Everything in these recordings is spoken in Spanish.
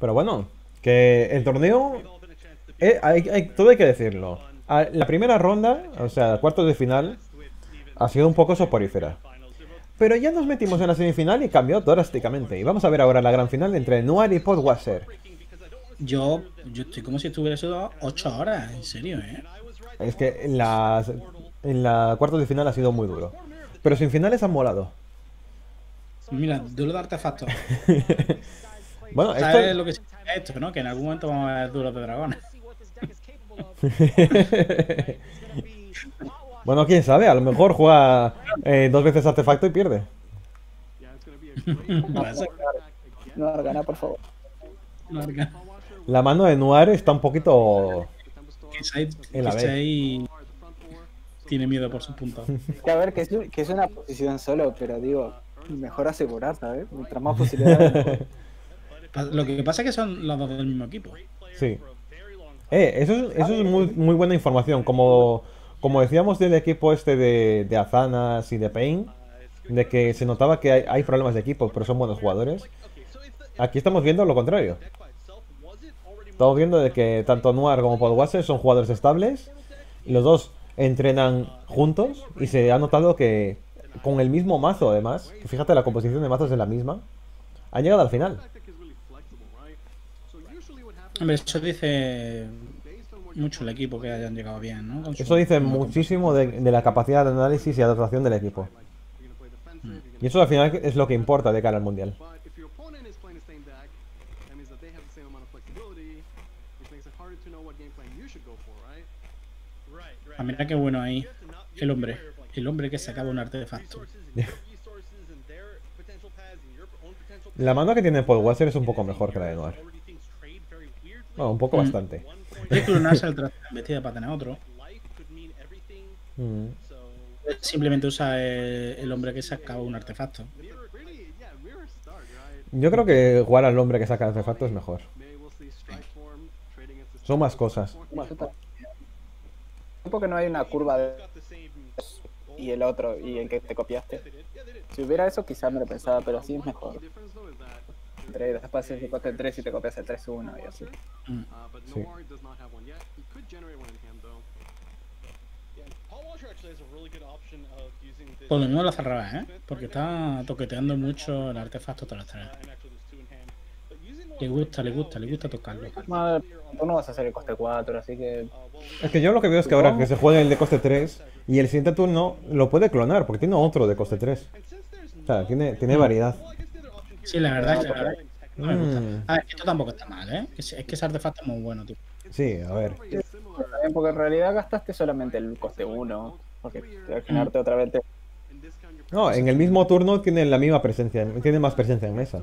Pero bueno, que el torneo... eh, hay- hay- todo hay que decirlo. La primera ronda, o sea, cuartos de final, ha sido un poco soporífera. Pero ya nos metimos en la semifinal y cambió drásticamente. Y vamos a ver ahora la gran final entre Noir y Podwasser. Yo, yo estoy como si estuviese 8 horas, en serio, ¿eh? Es que en la, en la cuartos de final ha sido muy duro. Pero sin finales han molado. Mira, duelo de artefactos. Bueno, esto... ¿Sabes lo que significa esto, no? Que en algún momento vamos a ver duelos de dragones. bueno, quién sabe, a lo mejor juega eh, dos veces artefacto y pierde. No, gana, por favor. La mano de Noir está un poquito... B. Shade tiene miedo por sus puntos. Que a ver, que es, que es una posición solo, pero digo, mejor asegurar, ¿sabes? Mientras más posibilidades. Lo que pasa es que son los dos del mismo equipo. Sí. Eh, eso es, eso es muy, muy buena información. Como, como decíamos del equipo este de, de Azanas y de Pain, de que se notaba que hay, hay problemas de equipo, pero son buenos jugadores. Aquí estamos viendo lo contrario. Estamos viendo de que tanto Noir como Podwasser son jugadores estables. Y los dos entrenan juntos. Y se ha notado que con el mismo mazo, además, fíjate, la composición de mazos es la misma. Han llegado al final. Hombre, eso dice mucho el equipo que hayan llegado bien, ¿no? Con Eso dice muchísimo de, de la capacidad de análisis y adaptación del equipo. Y eso al final es lo que importa de cara al mundial. Ah, mira qué bueno ahí. El hombre. El hombre que sacaba un artefacto. La mano que tiene Paul Wasser es un poco mejor que la de Noir. Bueno, un poco Mm. bastante. Puede clonarse el traje vestida para tener otro. Mm. Simplemente usa el, el hombre que sacaba un artefacto. Yo creo que jugar al hombre que saca artefacto es mejor. Son más cosas. Porque no hay una curva de y el otro y el que te copiaste. Si hubiera eso, quizás me lo pensaba, pero así es mejor. Entre después de coste 3 y te copias el 3-1 y así. Mm. Sí. Por lo mismo la cerraba, ¿eh? Porque está toqueteando mucho el artefacto tras tres. Le gusta, le gusta, le gusta tocarlo. Madre, tú no vas a hacer el coste 4, así que Es que yo lo que veo es que ahora que se juega el de coste 3 y el siguiente turno lo puede clonar porque tiene otro de coste 3. O sea, tiene, tiene variedad. Sí, la verdad es que la verdad no me gusta. Mm. A ver, esto tampoco está mal, ¿eh? Es, es que ese artefacto es muy bueno, tío. Sí, a ver. porque en realidad gastaste solamente el coste 1, porque al generarte otra vez te... No, en el mismo turno tiene la misma presencia, tiene más presencia en mesa.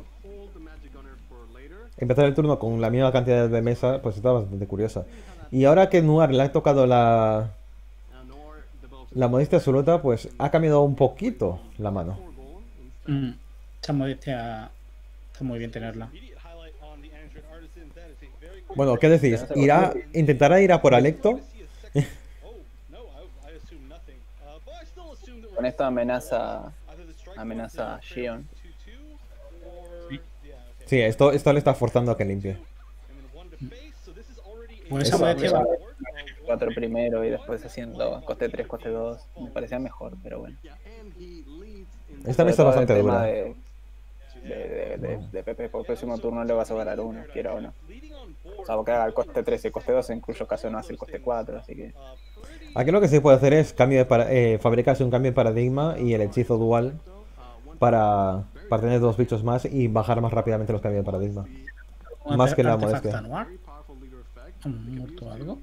Empezar el turno con la misma cantidad de mesa, pues está bastante curiosa. Y ahora que Noir le ha tocado la, la modestia absoluta, pues ha cambiado un poquito la mano. Mm. Esa modestia está muy bien tenerla. Bueno, ¿qué decís? ¿Irá, ¿Intentará ir a por Alecto? Con esto amenaza amenaza a Shion. Sí, esto, esto le está forzando a que limpie. Pues esa Eso- modestia va. 4 primero y después haciendo coste 3, coste 2. Me parecía mejor, pero bueno. Esta mesa es Sobre todo bastante dura. De, de, de, de, de Pepe, por el próximo turno le va a sobrar uno, quiera o no. O sea, porque haga el coste 3 y el coste 2, en cuyo caso no hace el coste 4, así que. Aquí lo que se puede hacer es cambio de para- eh, fabricarse un cambio de paradigma y el hechizo dual para, para tener dos bichos más y bajar más rápidamente los cambios de paradigma. un Más que la modestia. ¿Han muerto algo?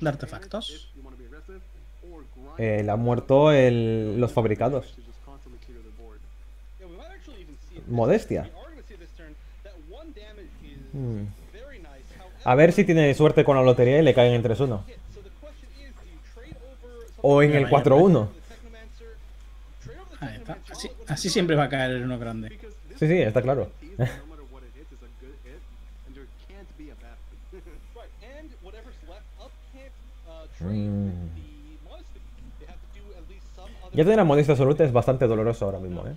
¿De artefactos? Eh, le han muerto el- los fabricados. Modestia. Hmm. A ver si tiene suerte con la lotería y le caen en 3-1. O en el 4-1. Ahí está. Así, así siempre va a caer el uno grande. Sí, sí, está claro. Mm. Ya tener la modestia absoluta es bastante doloroso ahora mismo, ¿eh?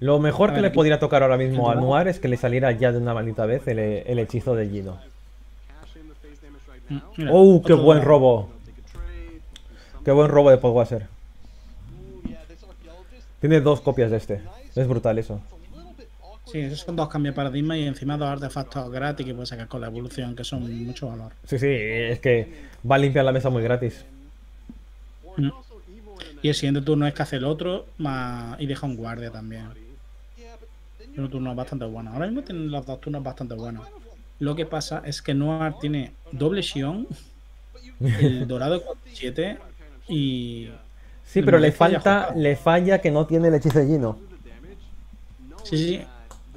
Lo mejor que le podría tocar ahora mismo a ¿Qué Noir es que le saliera ya de una maldita vez el, el hechizo de Gino. Mm, mira, ¡Oh, qué buen robo! ¡Qué buen robo de Podwasser! Tiene dos copias de este. Es brutal eso. Sí, esos son dos cambios de paradigma y encima dos artefactos gratis que puedes sacar con la evolución, que son mucho valor. Sí, sí, es que va a limpiar la mesa muy gratis. Mm. Y el siguiente turno es que hace el otro más... y deja un guardia también. Es un turno bastante bueno. Ahora mismo tienen los dos turnos bastante buenos. Lo que pasa es que Noir tiene doble Sion, el dorado con 7 y. Sí, pero le falta, le falla que no tiene el hechizo de Gino. Sí, sí.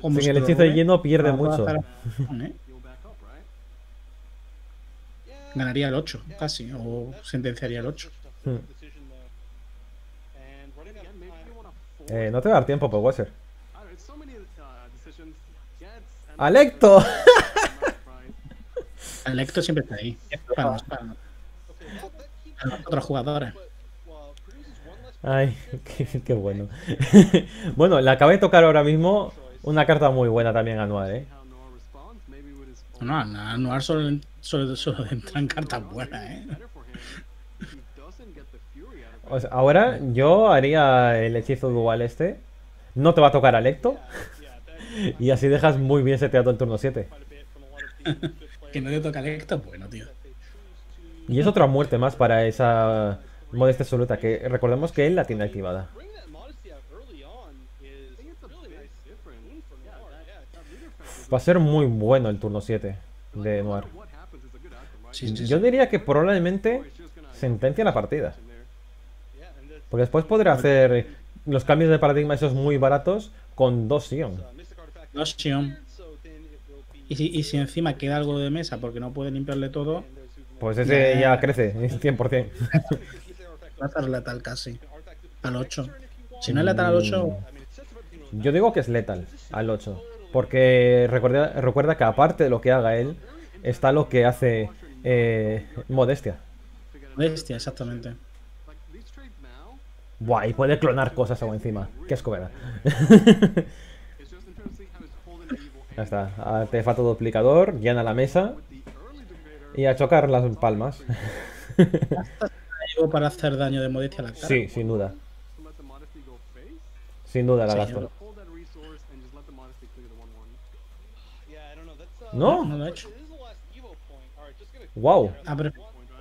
Como Sin se el hechizo de Gino pierde mucho. ¿eh? Ganaría el 8, casi, o sentenciaría el 8. Hmm. Eh, no te va a dar tiempo, Podwasser. ¡Alecto! El Lecto siempre está ahí. Para los, para los- para los otros jugadores. Ay, qué, qué bueno. bueno, le acabé de tocar ahora mismo una carta muy buena también a Noir, ¿eh? No, a Noir solo, solo, solo entran cartas buenas, ¿eh? O sea, ahora yo haría el hechizo dual este. No te va a tocar Alecto. Y así dejas muy bien seteado el turno 7. Que no le toca Lecto, bueno, tío. Y es otra muerte más para esa modestia absoluta. Que recordemos que él la tiene activada. Va a ser muy bueno el turno 7 de Noir. Sí, sí, Yo diría que probablemente sentencia la partida. Porque después podrá hacer los cambios de paradigma esos muy baratos con dos Sion. Dos Sion. Y si, y si encima queda algo de mesa porque no puede limpiarle todo, Pues ese Ya. ya crece, 100%. va a estar letal casi. Al 8. Si no es letal al 8, Yo digo que es letal al 8. Porque recuerda, recuerda que aparte de lo que haga él, está lo que hace eh, Modestia. bestia, exactamente. Buah, y puede clonar cosas aún encima. Qué da. ya está. Artefacto duplicador, llena la mesa. Y a chocar las palmas. Para hacer daño de modestia a la cara. sí, sin duda. Sin duda la gasto. No, ¿No? lo he hecho. Wow. Ah,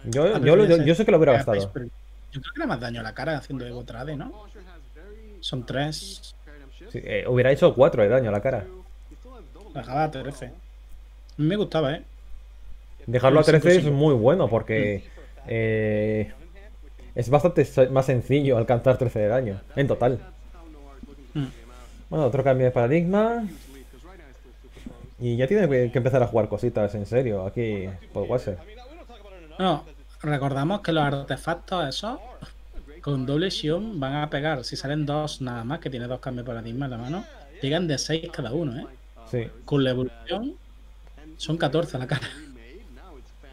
Yo, ah, yo, yo sé que lo hubiera gastado. Yo creo que era más daño a la cara haciendo Evo Trade, ¿no? Son 3. Sí, eh, hubiera hecho 4 de daño a la cara. Bajaba a 13. A mí me gustaba, ¿eh? Dejarlo a Sí, 13 sí. es muy bueno porque eh, es bastante más sencillo alcanzar 13 de daño en total. Mm. Bueno, otro cambio de paradigma. Y ya tiene que empezar a jugar cositas en serio aquí por WhatsApp. No, recordamos que los artefactos esos con doble Sion van a pegar. Si salen dos nada más, que tiene dos cambios de paradigma en la mano, llegan de 6 cada uno, ¿eh? Sí. Con la evolución son 14 a la cara.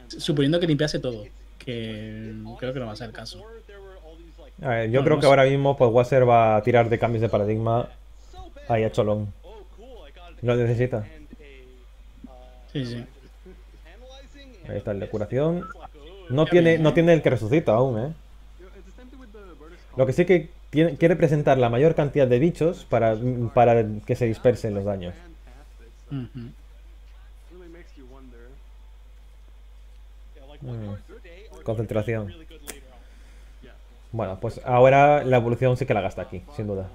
Suponiendo que limpiase todo. Que creo que no va a ser el caso. A ver, yo No, creo no que sé. ahora mismo pues WhatsApp va a tirar de cambios de paradigma ahí a Cholón. Lo necesita. Sí, sí. Ahí está el de curación. No tiene, no tiene el que resucita aún, ¿eh? Lo que sí que tiene- quiere presentar la mayor cantidad de bichos para, para que se dispersen los daños. Mm. Concentración. Bueno, pues ahora la evolución sí que la gasta aquí, sin duda.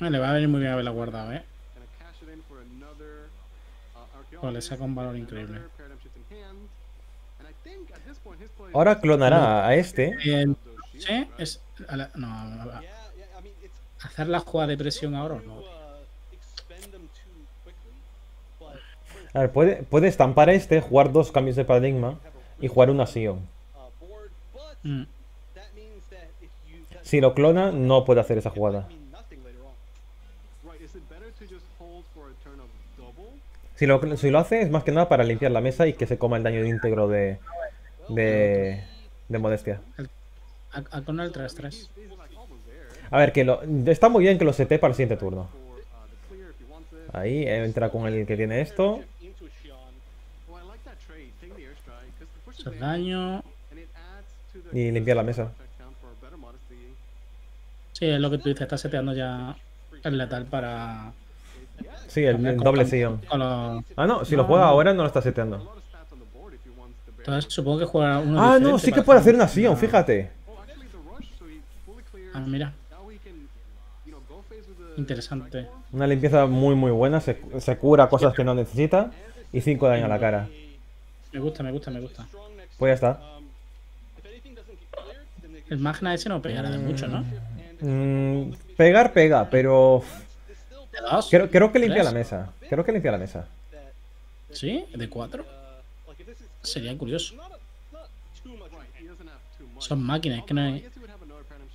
Ah, Le va a venir muy bien haberla guardado, ¿eh? Pues le saca un valor increíble. Ahora clonará a este. Eh, sí, es. a la- no, a- a- hacer la jugada de presión ahora o no. A ver, puede, puede estampar a este, jugar dos cambios de paradigma y jugar una Sion. Mm. Si lo clona, no puede hacer esa jugada. Si lo, si lo hace, es más que nada para limpiar la mesa y que se coma el daño íntegro de, de, de modestia. A, a con el 3-3. A ver, que lo, está muy bien que lo sete para el siguiente turno. Ahí, entra con el que tiene esto. Hacer daño. Y limpiar la mesa. Sí, es lo que tú dices, está seteando ya el letal para. Sí, el, doble sillón. los- Ah, no, si lo No, juega no. ahora no lo está seteando. Entonces supongo que juega uno Ah, no, sí que puede hacer una sillón, fíjate. Ah, mira, interesante. Una limpieza muy muy buena, se, se cura cosas que no necesita y 5 de daño a la cara. Me gusta, me gusta, me gusta. Pues ya está. El Magna ese no pegará de mucho, ¿no? Mm, pegar, pega, pero creo, creo que limpia ¿Tres? la mesa. Creo que limpia la mesa. ¿Sí? ¿De cuatro? Sería curioso. Son máquinas, que no hay...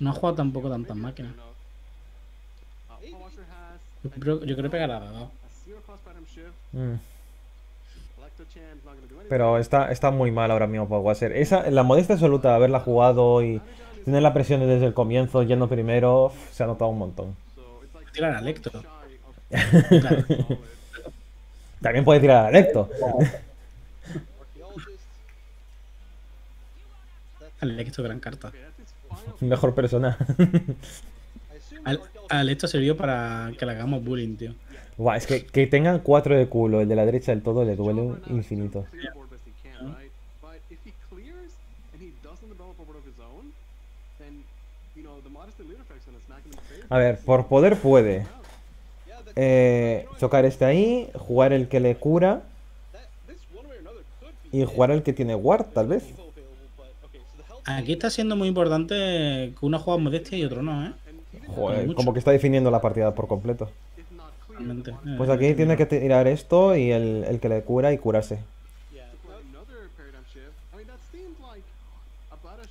No ha jugado tampoco tantas máquinas. Yo creo, yo creo que pegará dos. Mm. Pero está, está muy mal ahora mismo para Wasser. Esa, la modestia absoluta de haberla jugado y tener la presión desde el comienzo, yendo primero, se ha notado un montón. Tirar a. Claro. También puede tirar a Electo. Al Electro, gran carta. Mejor persona. Al, al Electro sirvió para que le hagamos bullying, tío. Buah, es que, que tengan 4 de culo, el de la derecha del todo, le duele un infinito. A ver, por poder puede eh, chocar este ahí, jugar el que le cura y jugar el que tiene ward, tal vez. Aquí está siendo muy importante que uno juega modestia y otro no, ¿eh? Joder, como que está definiendo la partida por completo. Realmente. Pues aquí tiene que tirar esto y el, el que le cura y curarse.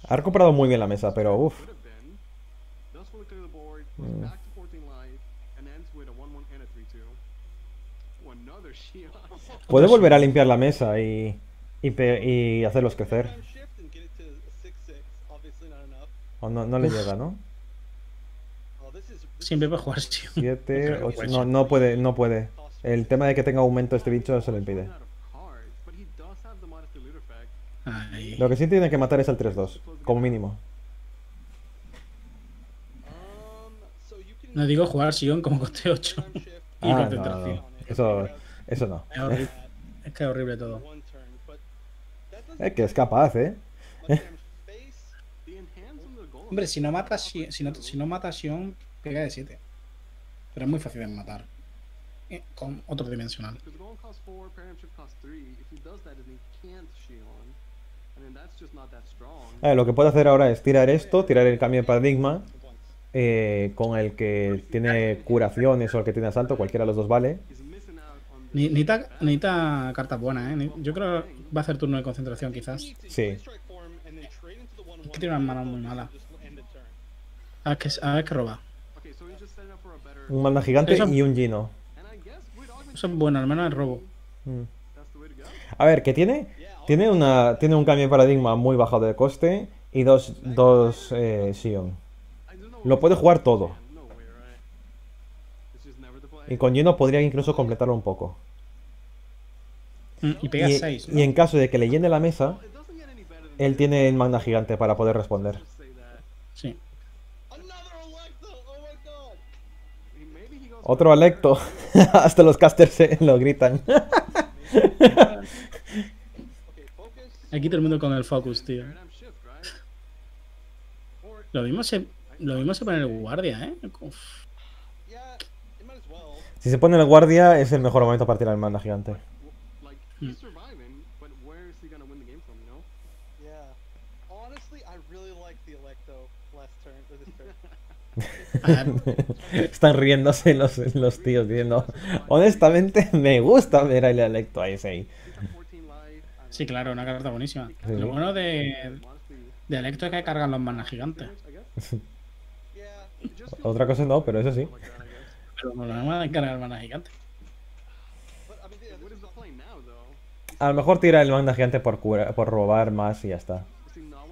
Ha recuperado muy bien la mesa, pero uff. Mm. Puede volver a limpiar la mesa y, y, y hacerlos crecer. O no, no le llega, ¿no? Siempre puede jugar sí. 7, 8. No, no puede, no puede. El tema de que tenga aumento este bicho se lo impide. Ahí. Lo que sí tiene que matar es al 3-2, como mínimo. No digo jugar Sion como coste 8. y Ah, no, concentración. no. Eso, eso no. Es horrible. Es que es horrible todo. Es que es capaz, ¿eh? Hombre, si no mata Sion, si no, si no mata Sion, pega de 7. Pero es muy fácil de matar. Eh, Con otro dimensional. A ver, lo que puede hacer ahora es tirar esto, tirar el cambio de paradigma. eh, con el que tiene curaciones o el que tiene asalto, cualquiera de los dos vale. Ni- Necesita, necesita cartas buenas, ¿eh? Ni- Yo creo que va a hacer turno de concentración, quizás. Sí. Es que tiene unas manos muy malas. A ver qué, a ver qué roba. Un manda gigante Eso- y un Gino. Eso es bueno, al menos el robo. Mm. A ver, que tiene tiene una tiene un cambio de paradigma muy bajado de coste y dos, dos eh, Sion. Lo puede jugar todo. Y con Gino podría incluso completarlo un poco. Mm, Y pega Y, 6. y en caso de que le llene la mesa, él tiene el magna gigante para poder responder. Otro Alecto. Hasta los casters se lo gritan. Aquí todo el mundo con el focus, tío. Lo mismo se, lo mismo se pone el guardia, ¿eh? Uf. Si se pone el guardia, es el mejor momento para tirar el magna gigante. Mm. Están riéndose los, los tíos diciendo, honestamente me gusta ver al Alecto a ese ahí. sí, claro, una carta buenísima. Sí. Lo bueno de, de Electro es que cargan los manas gigantes. Otra cosa no, pero eso sí. Pero no lo demás de cargar manas gigantes. A lo mejor tira el magna gigante por, cura- por robar más y ya está.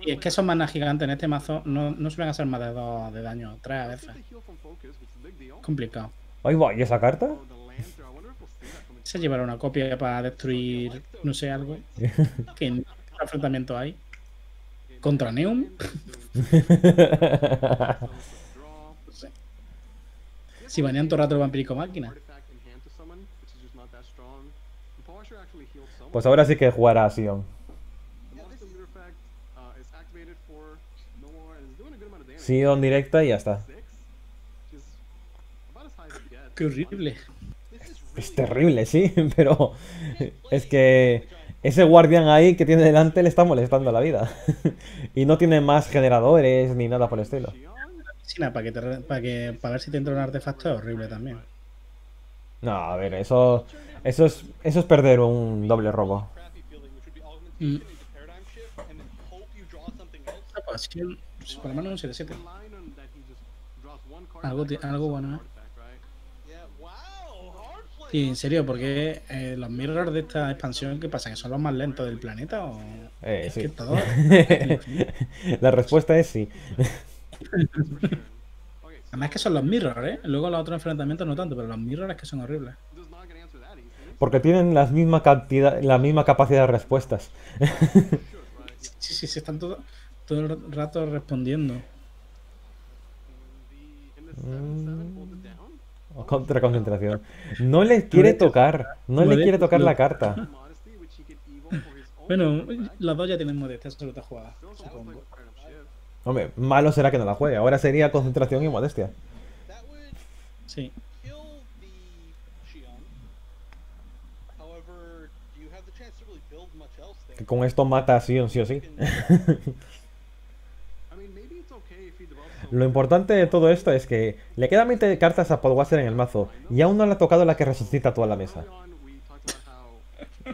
Y es que esos manas gigantes en este mazo no, no suelen hacer más de dos de daño, tres a veces. Complicado. Ahí va, ¿y esa carta? Se llevará una copia para destruir, no sé, algo. ¿Qué enfrentamiento hay? ¿Contra Neum? No sé. Si banean todo el rato el vampírico máquina. Pues ahora sí que jugará a Sion. Sion directa y ya está. Qué horrible. Es terrible, sí, pero es que ese guardián ahí que tiene delante le está molestando la vida. y no tiene más generadores ni nada por el estilo. Sí, nada, para, que te- para, que, para ver si te entra un artefacto es horrible también. No, a ver, eso, eso, es, eso es perder un doble robo. Mm. Pues, por lo menos un 7-7. Algo, algo bueno, ¿eh? Y en serio, porque eh, los mirrors de esta expansión, ¿qué pasa? ¿Que son los más lentos del planeta? ¿O Eh, es sí. que todo- la respuesta es sí. Además que son los mirrors, ¿eh? Luego los otros enfrentamientos no tanto, pero los mirrors es que son horribles. Porque tienen la misma cantidad, la misma capacidad de respuestas. Sí, sí, sí, están todo, todo el rato respondiendo. Contra concentración. No le quiere tocar. No le quiere tocar la carta. Bueno, los dos ya tienen modestia esta jugada, supongo. Hombre, malo será que no la juegue. Ahora sería concentración y modestia. Sí. Que con esto mata sí o sí o sí. Lo importante de todo esto es que le quedan 20 cartas a Podwasser en el mazo y aún no le ha tocado la que resucita toda la mesa.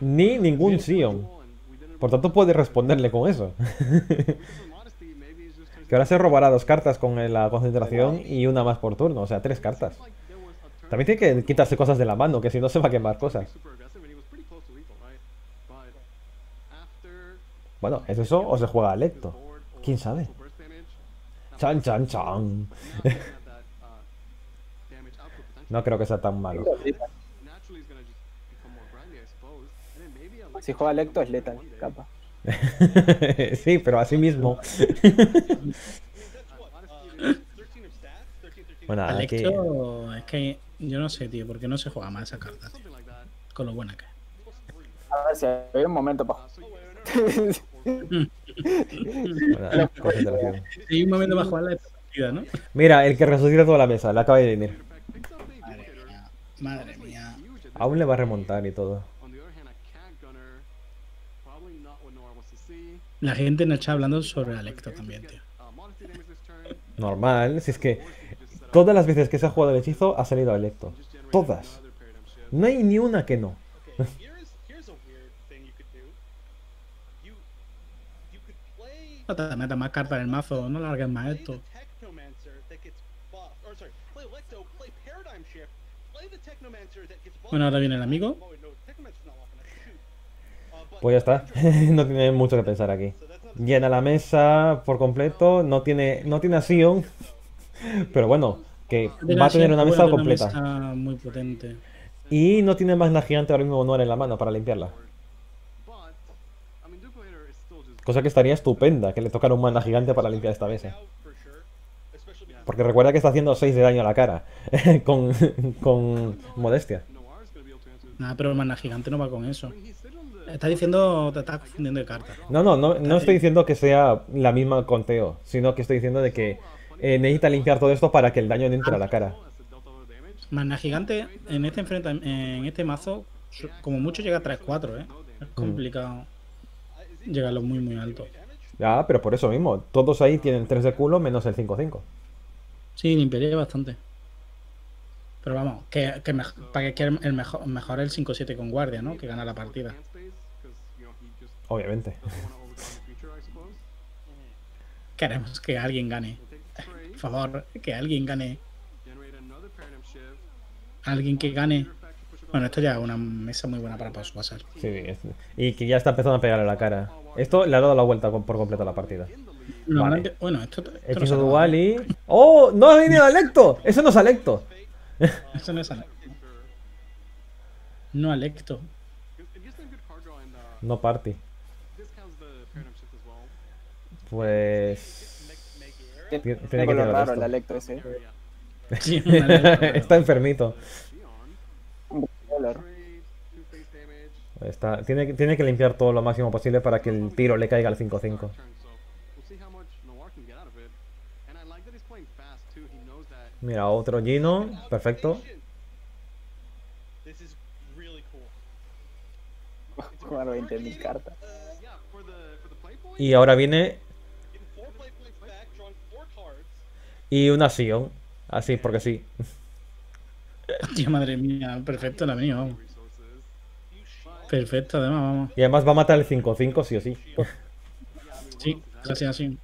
Ni ningún Sion. Por tanto puede responderle con eso. que ahora se robará dos cartas con la concentración y una más por turno, o sea, tres cartas. También tiene que quitarse cosas de la mano, que si no se va a quemar cosas. Bueno, ¿es eso o se juega a Lecto? ¿Quién sabe? Chan, chan, chan. No creo que sea tan malo. Si juega Lecto es letal, capa. sí, pero así mismo. bueno, aquí... Alecto, es que yo no sé, tío, ¿por qué no se juega más esa carta, tío? Con lo buena que es. A ver si hay un momento para. Bueno, un momento jugar la partida, ¿no? Mira, el que resucita toda la mesa, le acaba de venir. Madre mía, madre mía. Aún le va a remontar y todo. La gente no está hablando sobre Alecto también, tío. Normal, si es que todas las veces que se ha jugado el hechizo ha salido electo. Todas. No hay ni una que no. No te metas más cartas en el mazo, no largues más esto. Bueno, ahora viene el amigo. Pues ya está. no tiene mucho que pensar aquí. Llena la mesa por completo. No tiene, no tiene a Sion. Pero bueno, que va a tener una mesa completa. mesa muy potente. Y no tiene magna gigante ahora mismo honor en la mano para limpiarla. Cosa que estaría estupenda, que le tocara un mana gigante para limpiar esta mesa. Porque recuerda que está haciendo 6 de daño a la cara. con, con modestia. Nada, pero el mana gigante no va con eso. Estás diciendo, te estás confundiendo de cartas. No, no, no, no estoy diciendo que sea la misma conteo, sino que estoy diciendo de que eh, necesita limpiar todo esto para que el daño no entre a la cara. Mana gigante en este enfrenta en este mazo, como mucho llega a 3-4, ¿eh? Es complicado llegarlo muy muy alto. Ya, pero por eso mismo, todos ahí tienen 3 de culo menos el 5-5. Sí, limpiaría bastante. Pero vamos, que, que para que quede el mejor, mejor el 5-7 con guardia, ¿no? Que gana la partida. Obviamente. Queremos que alguien gane. Por favor, que alguien gane. Alguien que gane. Bueno, esto ya es una mesa muy buena para pasar. Sí, es- y que ya está empezando a pegarle la cara. Esto le ha dado la vuelta con- por completo a la partida. Normalmente- Bueno, esto, esto Hechizo sacaba. dual y. ¡Oh! ¡No ha venido Alecto! ¡Eso no es Alecto! Esto no es Alecto. No Alecto. No party. Pues. Tiene, que tener raro el Alecto ese. Sí, está enfermito. Color. Está, tiene, que- tiene que limpiar todo lo máximo posible para que el tiro le caiga al 5-5. Mira, otro Gino. Perfecto. Jugar 20.000 cartas. Y ahora viene. Y una Sion. Así, porque sí. Tío, madre mía, perfecto, la venido, vamos. Perfecto, además, vamos. Y además va a matar el 5-5, sí o sí. Sí, así, así.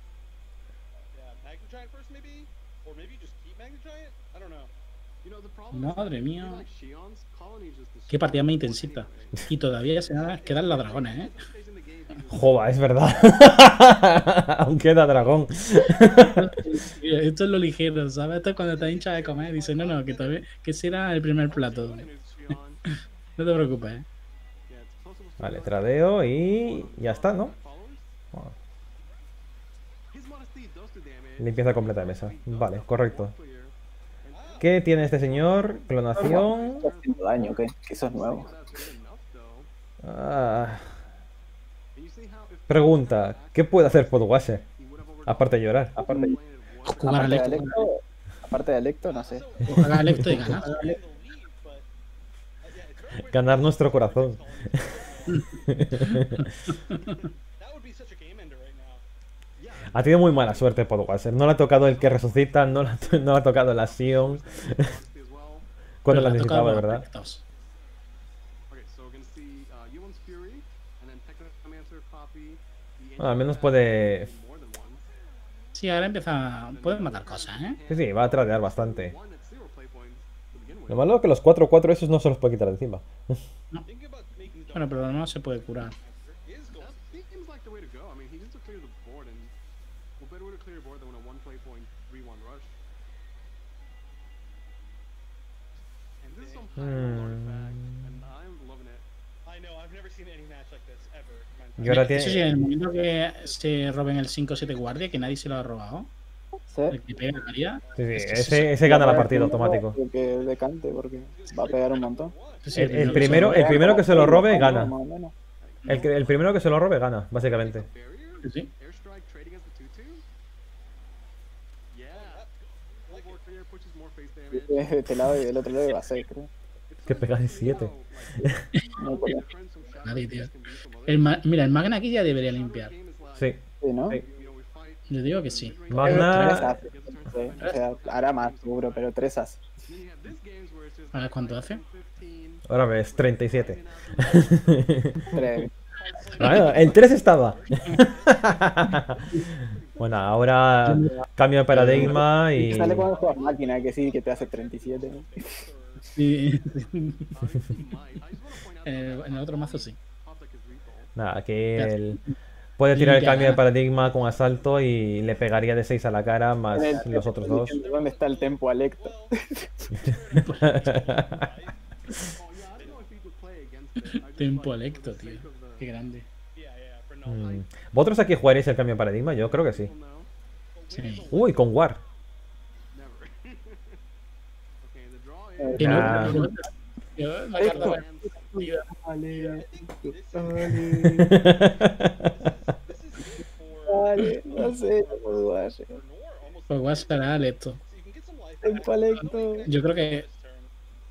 Madre mía. Qué partida más intensita. Y todavía se quedan los dragones, ¿eh? Jova, es verdad. Aún queda dragón. Esto es lo ligero, ¿sabes? Esto es cuando te hinchas de comer. Dices, no, no, que todavía. Que será el primer plato. No te preocupes, ¿eh? Vale, tradeo y ya está, ¿no? Bueno. Limpieza completa de mesa. Vale, correcto. ¿Qué tiene este señor? Clonación. Está haciendo daño, ¿qué? Que eso es nuevo. Ah. Pregunta, ¿qué puede hacer Podwasher? Aparte de llorar. Aparte, Jugar aparte, de Alecto. Alecto, aparte de Alecto, no sé. Jugar Alecto y ganar. Ganar nuestro corazón. Ha tenido muy mala suerte Podwasher. No le ha tocado el que resucita, no le ha, no le ha tocado la Sion. Cuando la necesitaba, de verdad. Bueno, al menos puede. Sí, ahora empieza. Pueden matar cosas, ¿eh? Sí, sí, va a tradear bastante. Lo malo es que los 4-4 esos no se los puede quitar de encima. Bueno, pero no se puede curar. Y ahora Eso sí, tiene. en el momento que se roben el 5-7 guardia, que nadie se lo ha robado. Sí. El que pega la haría. Sí, sí, es que ese, ese gana la partida automático. Que decante, porque va a pegar un montón. El, el primero, el primero que se lo robe gana. El, que- el primero que se lo robe gana, básicamente. sí. Este lado y del otro lado va a ser, creo. Que pega de 7. No, porque- Nadie, tío. El ma- Mira, el Magna aquí ya debería limpiar. Sí. sí, ¿no? Sí. Yo digo que sí. Tres Magna. sí, O sea, hará más, seguro, pero tres hace. A ver cuánto hace. Ahora ves, 37. Tres. Bueno, el 3 estaba. bueno, ahora cambio de paradigma y. Y sale cuando juegas máquina, que sí, que te hace 37. ¿no? Sí. Eh, en el otro mazo sí. Nada, aquí el... puede tirar el cambio de paradigma con asalto y le pegaría de 6 a la cara más el- los otros dos. ¿Dónde está el tempo alecto? Tempo Alecto, tío. Qué grande. Mm. ¿Vosotros aquí jugaréis el cambio de paradigma? Yo creo que sí. Sí. Uy, con War. Que no, no- Vale, vale, no sé, será alecto. Yo creo que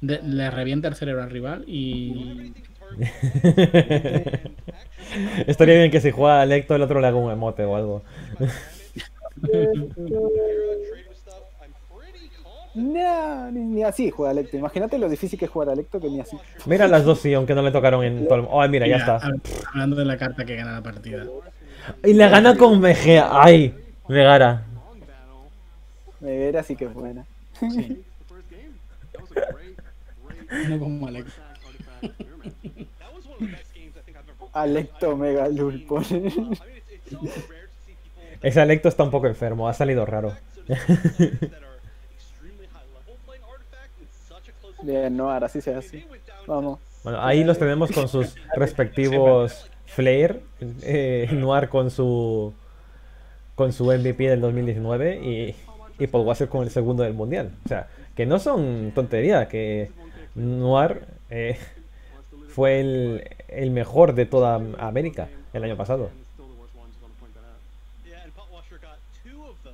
de- le revienta el cerebro al rival y. Estaría bien que si juega Electo el otro le haga un emote o algo. No, ni, ni así juega Alecto. Imagínate lo difícil que es jugar Alecto que ni así. Mira las dos sí, aunque no le tocaron en todo el... Oh, mira, ya Mira, está. hab- Hablando de la carta que gana la partida. Y le gana con Megea. ¡Ay! Megara. Me verá así que es buena. Sí. No como Alecto. Alecto Mega Lul Ese Alecto está un poco enfermo, ha salido raro. Bien, no, ahora sí se hace. Vamos. Bueno, ahí los tenemos con sus respectivos Flair. Eh, Noir con su con su MVP del 2019 y, y Paul Wasser con el segundo del mundial. O sea, que no son tonterías, que Noir eh, fue el, el, mejor de toda América el año pasado.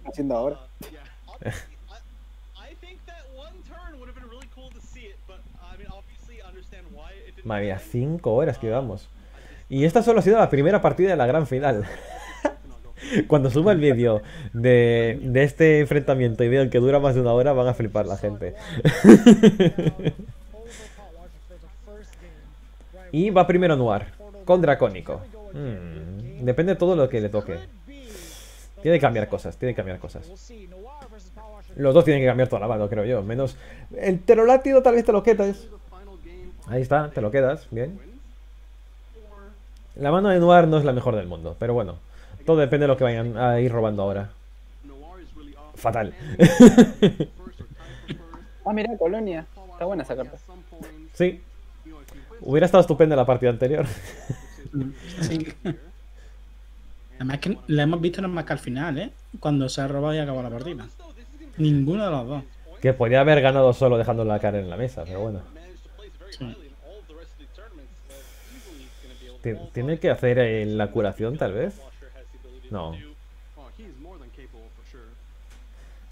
Haciendo ahora. Madre mía, 5 horas que llevamos. Y esta solo ha sido la primera partida de la gran final. Cuando suba el vídeo de, este enfrentamiento y vean que dura más de una hora, van a flipar la gente. y va primero Noir, con Dracónico. Hmm, depende de todo lo que le toque. Tiene que cambiar cosas, tiene que cambiar cosas. Los dos tienen que cambiar toda la mano, creo yo. Menos el pterolátido tal vez te lo quedas. Ahí está, te lo quedas, bien. La mano de Noir no es la mejor del mundo, pero bueno. Todo depende de lo que vayan a ir robando ahora. Fatal. ah, mira, Colonia. Está buena esa carta. Sí. Hubiera estado estupenda la partida anterior. sí. Además que la hemos visto más que al final, ¿eh? Cuando se ha robado y acabó la partida. Ninguno de los dos. Que podía haber ganado solo dejando la cara en la mesa, pero bueno. ¿Tiene que hacer eh, la curación, tal vez? No.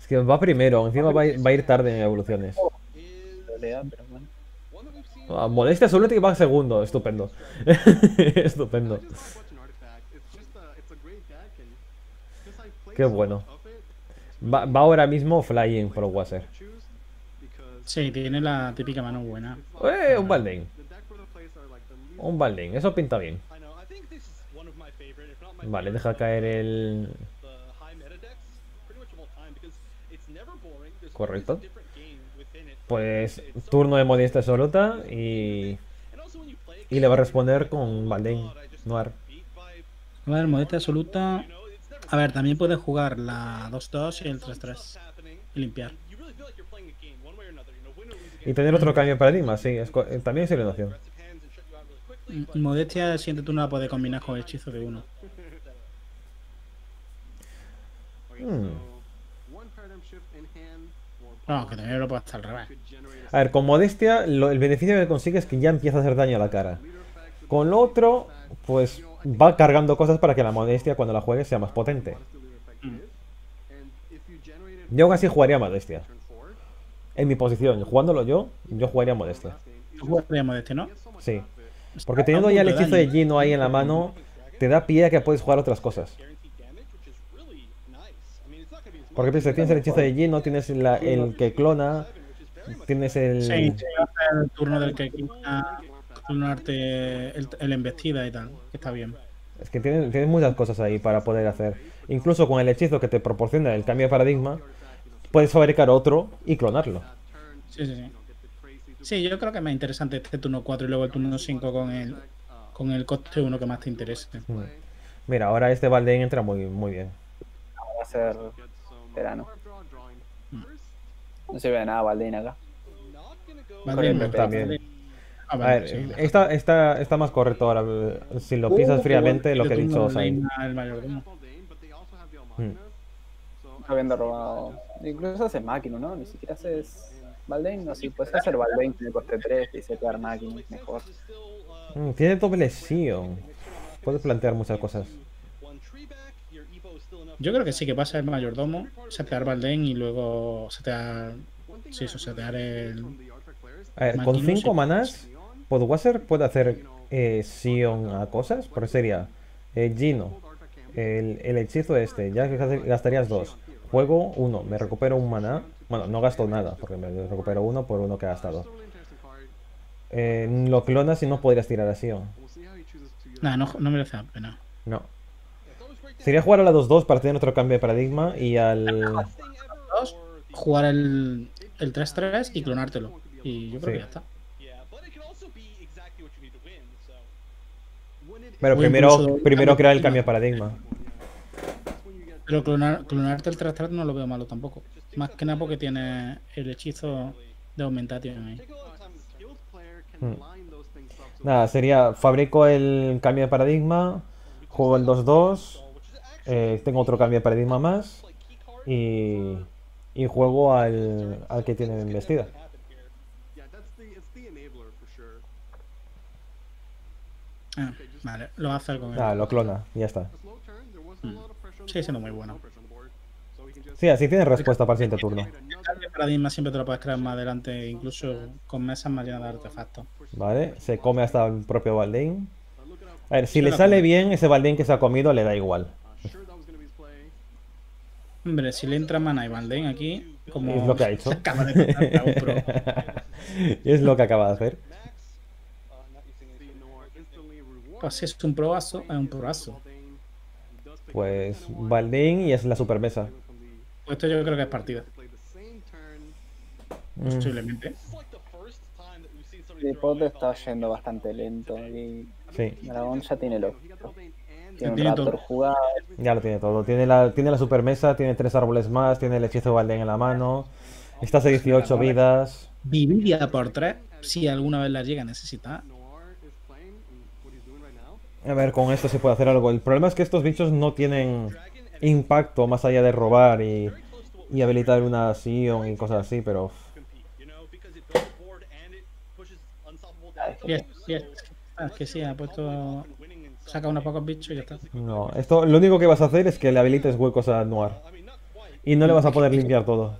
Es que va primero, encima va a ir tarde en evoluciones. Ah, modestia solo que va segundo, estupendo. estupendo. Qué bueno. Va, ahora mismo flying por Wasser. Sí, tiene la típica mano buena. ¡Eh! Un Baldain. Un Baldain, eso pinta bien. Vale, deja caer el... Correcto. Pues turno de modesta absoluta y... Y le va a responder con Baldain Noir. A ver, modesta absoluta... A ver, también puede jugar la 2-2 y el 3-3. Y limpiar. Y tener otro cambio de paradigma, sí, es, también sería una opción. Modestia, siente tú no la puede combinar con el hechizo de uno. Hmm. No, que también lo puede estar al revés. A ver, con modestia, el beneficio que consigue es que ya empieza a hacer daño a la cara. Con lo otro, pues va cargando cosas para que la modestia cuando la juegues sea más potente. Mm. Yo casi jugaría modestia. En mi posición, jugándolo yo, yo jugaría modestia. Jugaría modestia, ¿no? Sí. Porque teniendo ya el hechizo de Gino ahí en la mano, te da pie a que puedes jugar otras cosas. Porque si tienes el hechizo de Gino, tienes el que clona, tienes el... Sí, el turno del que quita clonarte el, el, embestida y tal, que está bien. Es que tienes, tienes muchas cosas ahí para poder hacer. Incluso con el hechizo que te proporciona el cambio de paradigma, puedes fabricar otro y clonarlo. Sí, sí, sí. Sí, yo creo que es más interesante este turno 4 y luego el turno 5 con el, con el coste 1 que más te interese. Mm. Mira, ahora este Baldein entra muy, muy bien. Va a ser verano. No se ve nada Baldein acá. Baldein también. A ver, está, está, está más correcto ahora. Si lo pisas fríamente, lo que he dicho Zayn. Mm. Habiendo robado. Incluso hace máquina, ¿no? Ni siquiera haces Baldain. No, si puedes hacer Baldain tiene coste 3 y setear máquina mejor. Mm, tiene doble Sion. Puedes plantear muchas cosas. Yo creo que sí, que pasa el mayordomo, setear Baldain y luego setear. Sí, eso, setear el. A ver, con 5 manás, Podwasser puede hacer eh, Sion a cosas, pero sería eh, Gino, el, el, hechizo este, ya gastarías dos. Juego uno, me recupero un maná. Bueno, no gasto nada, porque me recupero uno por uno que he gastado. Eh, lo clonas y no podrías tirar a Sion. no, no merece la pena. No. Sería jugar a la 2-2 para tener otro cambio de paradigma y al. Jugar el 3-3 y clonártelo. Y yo creo que ya está. Pero O primero, incluso primero crear el cambio de paradigma. Pero clonar, clonarte el Trastrat no lo veo malo tampoco. Más que nada porque tiene el hechizo de Augmentation ahí. Hmm. Nada, sería fabrico el cambio de paradigma, juego el 2-2, eh, tengo otro cambio de paradigma más y, y juego al, al que tiene investida. Ah, vale, lo hacer con él. Lo clona ya está. Sigue siendo muy bueno. Sí, así tienes respuesta para el siguiente turno. El paradigma siempre te lo puedes crear más adelante, incluso con mesas más llenas de artefactos. ¿Vale? Se come hasta el propio Baldain. A ver, si le sale come. bien ese Baldain que se ha comido, le da igual. Hombre, si le entra mana y Valdein aquí, como Es lo que ha hecho. acaba de es lo que acaba de hacer. Pues es un proazo, es un proazo. Pues Baldain y es la supermesa. Esto yo creo que es partida, Mm, posiblemente. El pod está yendo bastante lento y sí, Dragón ya tiene lo. Tiene un Tiene todo. Jugado. ya lo tiene todo. Tiene la, tiene la supermesa, tiene tres árboles más, tiene el hechizo de Baldain en la mano. Estás a 18 vidas. Viviría por tres, si alguna vez la llega a necesitar. A ver, con esto se puede hacer algo. El problema es que estos bichos no tienen impacto más allá de robar y, y habilitar una Sion y cosas así, pero Yes, yes. Ah, que sí, ha puesto. Saca unos pocos bichos y ya está. no. Esto lo único que vas a hacer es que le habilites huecos a Noir. Y no le vas a poder limpiar todo.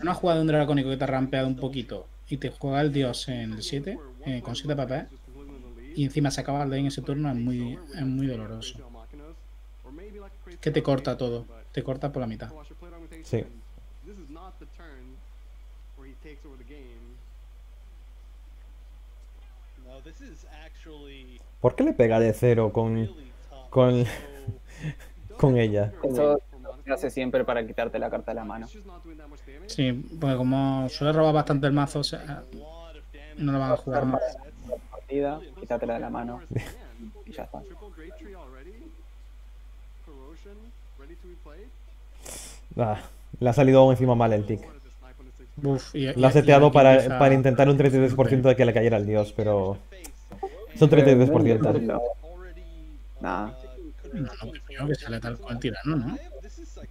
Una jugada de un dracónico que te ha rampeado un poquito y te juega el dios en el 7, eh, con 7 papel, y encima se acaba el de en ese turno, es muy, es muy doloroso. Que te corta todo, te corta por la mitad. Sí. ¿Por qué le pega de cero con, con, con ella? Eso se hace siempre para quitarte la carta de la mano. Sí, porque como suele robar bastante el mazo, o sea, no lo van a jugar más. Partida, quítatela de la mano y ya está. Ah, le ha salido encima mal el tic. Uf, y- Lo ha seteado para, para intentar un 33% de que le cayera al dios, pero... Son 33%. No. Nada. No, no creo que sale tal cual tirano, ¿no?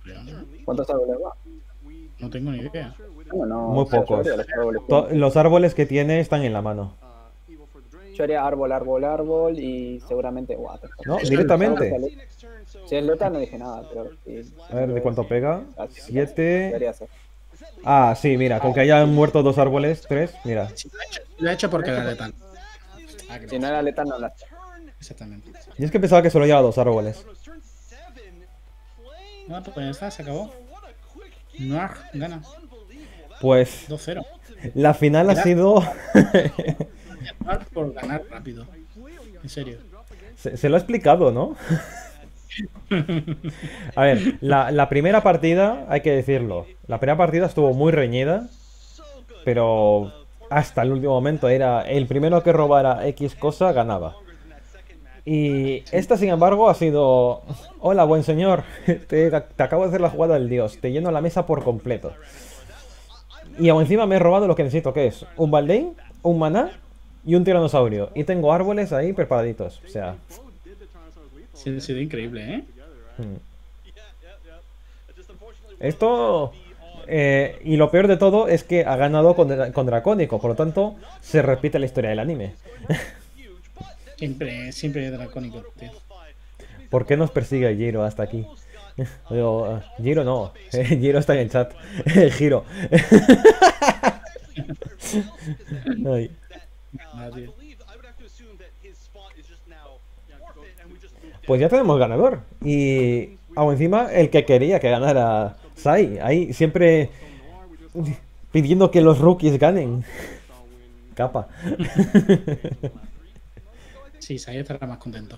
Creo, ¿no? ¿Cuántos árboles va? No tengo ni idea. No, no, Muy pocos. Los árboles que tiene están en la mano. Yo haría árbol, árbol, árbol y seguramente water. No, directamente. Si es leta no dije nada, pero sí. A ver, ¿de cuánto pega? Debería 7... ser. Ah, sí, mira, con que hayan muerto dos árboles, tres, mira. Lo ha hecho porque era letal. Ah, Si no era leta no la Exactamente. Y es que pensaba que solo llevaba dos árboles. Ah, pues ya está, se acabó. Noir gana. Pues 2-0. la final ha sido... Por ganar rápido. En serio. Se, lo ha explicado, ¿no? A ver, la, primera partida, hay que decirlo, la primera partida estuvo muy reñida, pero hasta el último momento era el primero que robara X cosa ganaba. Y esta, sin embargo, ha sido... Hola, buen señor, te, te acabo de hacer la jugada del dios, te lleno la mesa por completo. Y aún encima me he robado lo que necesito, que es un Baldain, un maná y un tiranosaurio. Y tengo árboles ahí preparaditos, o sea... Sí, ha sido increíble, ¿eh? Hmm. Esto. eh, y lo peor de todo es que ha ganado con, con Dracónico, por lo tanto, se repite la historia del anime. Siempre, siempre dracónico, tío. ¿Por qué nos persigue Giro hasta aquí? Digo, ah, Giro no, eh, Giro está en el chat. Giro. Ay. Pues ya tenemos ganador. Y aún encima, el que quería que ganara Sai. Ahí siempre pidiendo que los rookies ganen. Capa. Sí, Sai estará más contento.